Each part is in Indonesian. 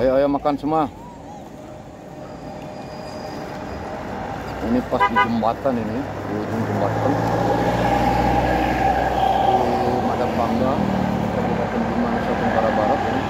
Ayo ayo makan semua. Ini pas di jembatan ini, di ujung jembatan. Di Madapangga, Kabupaten Bima Nusa Tenggara Barat ini.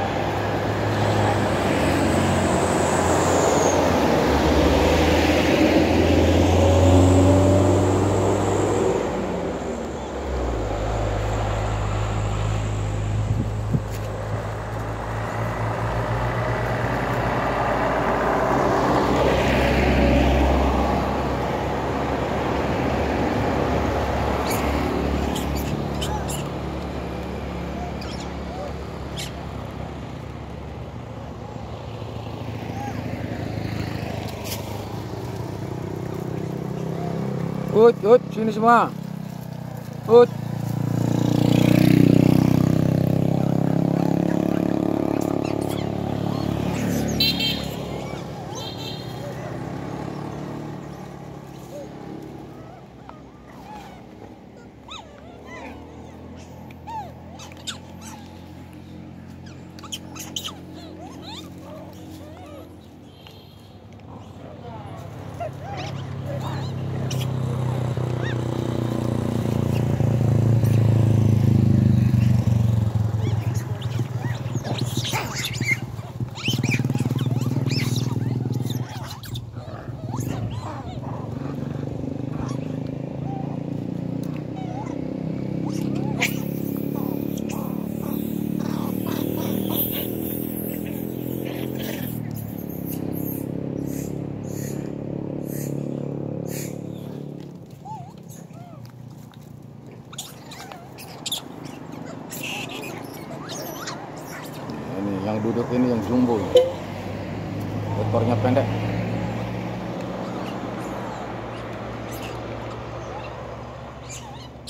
Ut, ut, sini semua. Ut. Ini yang duduk ini yang jumbo. Ekornya pendek.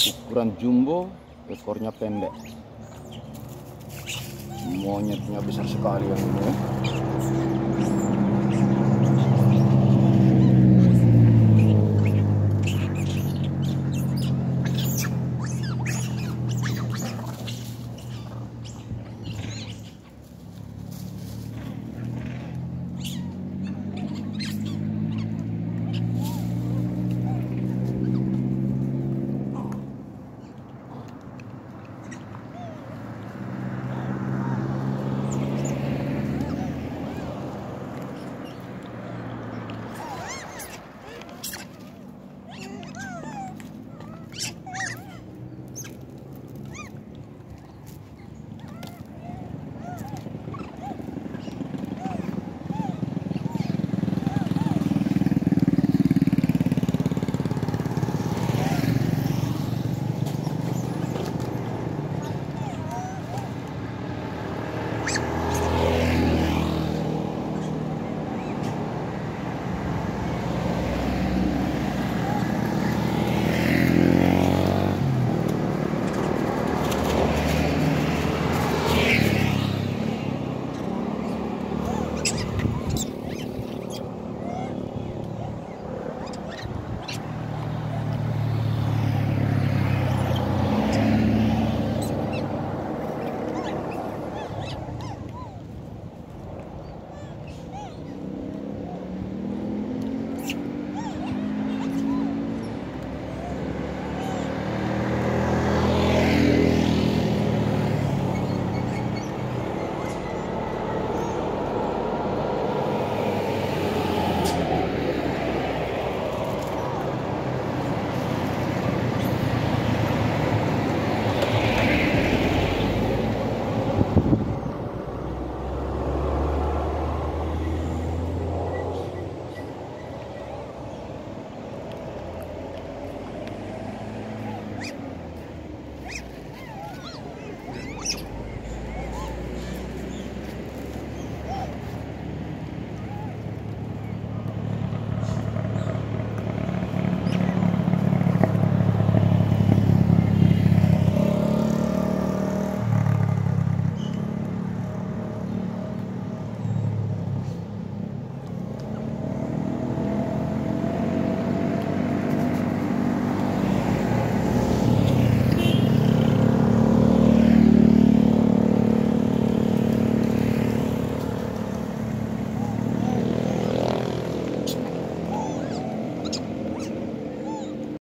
Ukuran jumbo, ekornya pendek. Monyetnya besar sekali yang ini.